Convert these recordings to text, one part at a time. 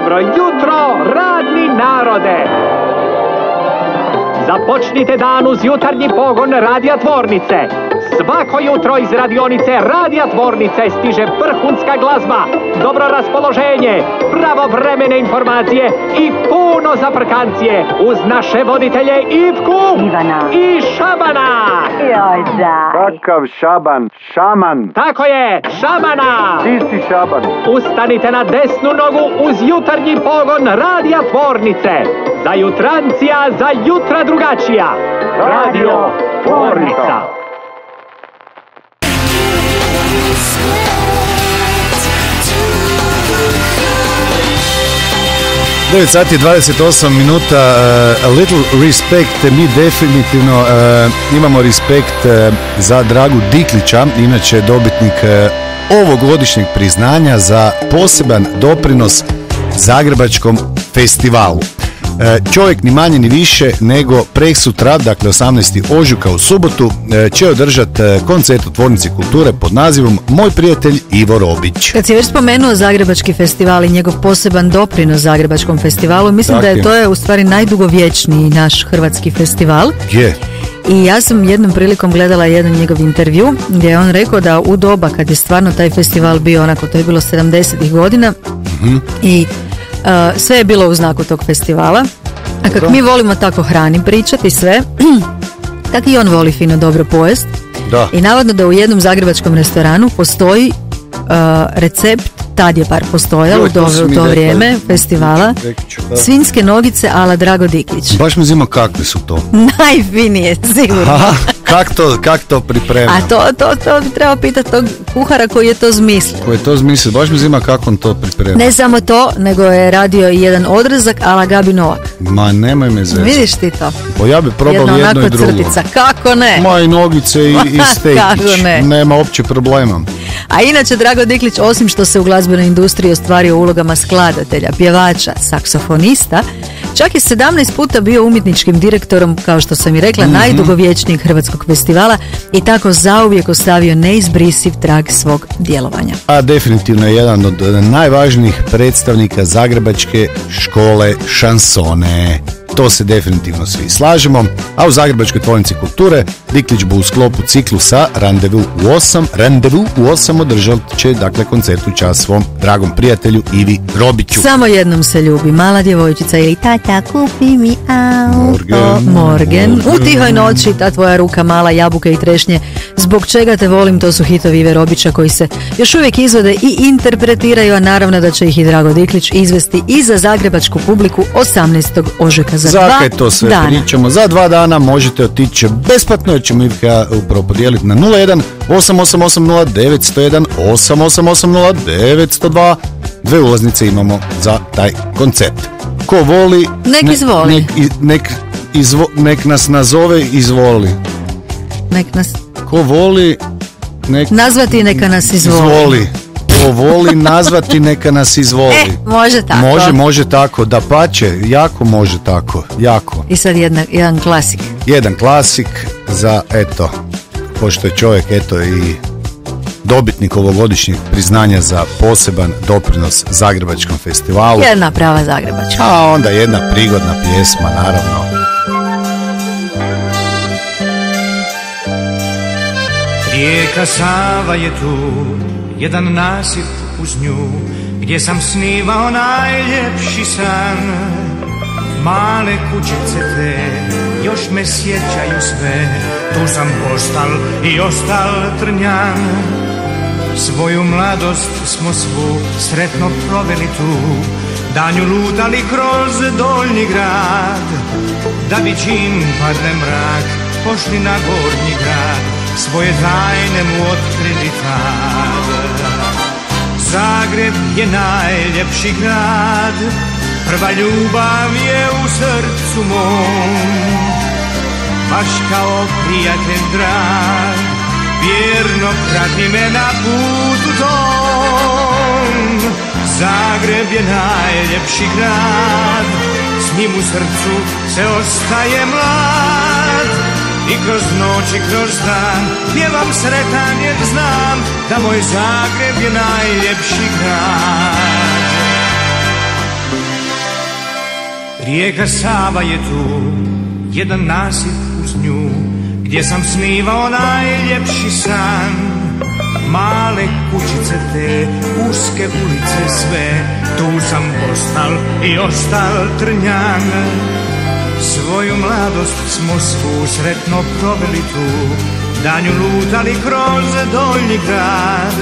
Dobro jutro, radni narode! Započnite dan uz jutarnji pogon radija tvornice. Svako jutro iz radionice Radija Tvornice stiže vrhunska glazba, dobro raspoloženje, pravovremene informacije i puno zaprkancije uz naše voditelje Ivku Ivana. i Šabana. Joj, da. Kakav šaban, šaman, Tako je, Šabana. ti si šaban. Ustanite na desnu nogu uz jutarnji pogon Radija Tvornice. Za jutrancija, za jutra drugačija. Radio Tvornica. 9 sati i 28 minuta, uh, a little respect, mi definitivno uh, imamo respekt uh, za Dragu Diklića, inače dobitnik ovogodišnjeg priznanja za poseban doprinos Zagrebačkom festivalu. E, Čovjek ni manje ni više nego preksutra, dakle 18. ožujka u subotu, e, će održati e, koncert u Tvornici kulture pod nazivom Moj prijatelj Ivo Robić. Kad si već spomenuo Zagrebački festival i njegov poseban doprinos Zagrebačkom festivalu, mislim Tako da je. to je u stvari najdugovječniji naš hrvatski festival. Je, I ja sam jednom prilikom gledala jedan njegov intervju gdje je on rekao da u doba kad je stvarno taj festival bio onako, to je bilo 70-ih godina i uh, sve je bilo u znaku tog festivala. A kako mi volimo tako hrani pričati sve, tako i on voli fino dobro pojest. da. I navodno da u jednom zagrebačkom restoranu postoji uh, recept, tad je par postojao u to vrijeme festivala. Reći ću, da. Svinjske nogice ala Drago Dikić. Baš me zima kakve su to. Najfinije, sigurno. Aha, kak to, kak to priprema? A to, to, to bi trebao pitati tog kuhara koji je to zmislio. Ko je to zmislio? Baš me zima kako on to priprema. Ne samo to, nego je radio i jedan odrezak ala Gabi Novak. Ma nemoj me zezati. Vidiš ti to? Pa ja bi probao jedno, onako i drugo. crtica. Kako ne? I nogice i, i stekić. Kako ne? Nema opće problema. A inače, Drago Diklić, osim što se u glazbenoj industriji ostvario ulogama skladatelja, pjevača, saksofonista, čak je 17 puta bio umjetničkim direktorom, kao što sam i rekla, Mhm. najdugovječnijeg hrvatskog festivala i tako zauvijek ostavio neizbrisiv trag svog djelovanja. A definitivno je jedan od najvažnijih predstavnika Zagrebačke škole šansone. To se definitivno svi slažemo. A u Zagrebačkoj tvornici kulture Diklić bu u sklopu ciklusa Randevu u 8, Randevu u 8 održat će dakle koncert u čast svom dragom prijatelju Ivi Robiću. Samo jednom se ljubi, mala djevojčica ili tata kupi mi auto. Morgen, Morgen. U Morgen. tihoj noći ta tvoja ruka mala jabuke i trešnje. Zbog čega te volim, to su hitovi Ive Robića koji se još uvijek izvode i interpretiraju, a naravno da će ih i Drago Diklić izvesti i za zagrebačku publiku 18. ožujka za Za dva to sve dana. pričamo? Za dva dana možete otići besplatno jer ćemo Ivka upravo podijeliti na 01 8880 901 8880 902 Dve ulaznice imamo za taj koncert. Ko voli... Nek izvoli. Nek, nek, izvo- nek nas nazove izvoli. Nek nas Ko voli... Nek nazvati neka nas izvoli. izvoli. Ko voli nazvati neka nas izvoli. E, može tako. Može, može tako, da pače, jako može tako, jako. I sad jedna, jedan klasik. jedan klasik za, eto, pošto je čovjek, eto, i dobitnik ovogodišnjeg priznanja za poseban doprinos Zagrebačkom festivalu. Jedna prava zagrebačka. A onda jedna prigodna pjesma, naravno. Rijeka Sava je tu, jedan nasip uz nju, gdje sam snivao najljepši san. Male kućice te, još me sjećaju sve, tu sam postal i ostal trnjan. Svoju mladost smo svu sretno proveli tu, danju lutali kroz doljni grad, da bi čim padne mrak, pošli na gornji grad, svoje tajne mu otkrili tad. Zagreb je najljepši grad, prva ljubav je u srcu mom, baš kao prijatelj drag, vjerno prati me na putu tom. Zagreb je najljepši grad, s njim u srcu se ostaje mlad. I kroz noć i kroz dan pjevam sretan jer znam da moj Zagreb je najljepši grad. Rijeka Sava je tu, jedan nasip uz nju, gdje sam snivao najljepši san. Male kućice te, uske ulice sve, tu sam postal i ostal trnjan. Svoju mladost smo svu sretno proveli tu, danju lutali kroz doljni grad,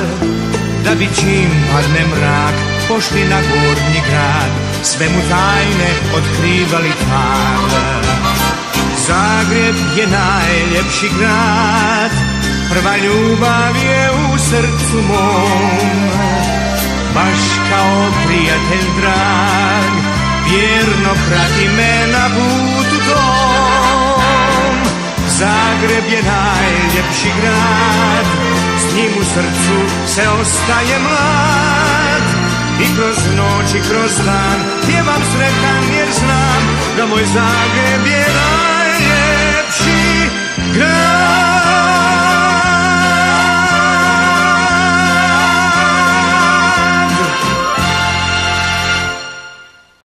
da bi čim padne mrak, pošli na gornji grad, sve mu tajne otkrivali tad. Zagreb je najljepši grad, prva ljubav je u srcu mom, baš kao prijatelj drag, vjerno prati me na putu tom. Zagreb je najljepši grad, s njim u srcu se ostaje mlad. I kroz noć i kroz dan pjevam sretan jer znam da moj Zagreb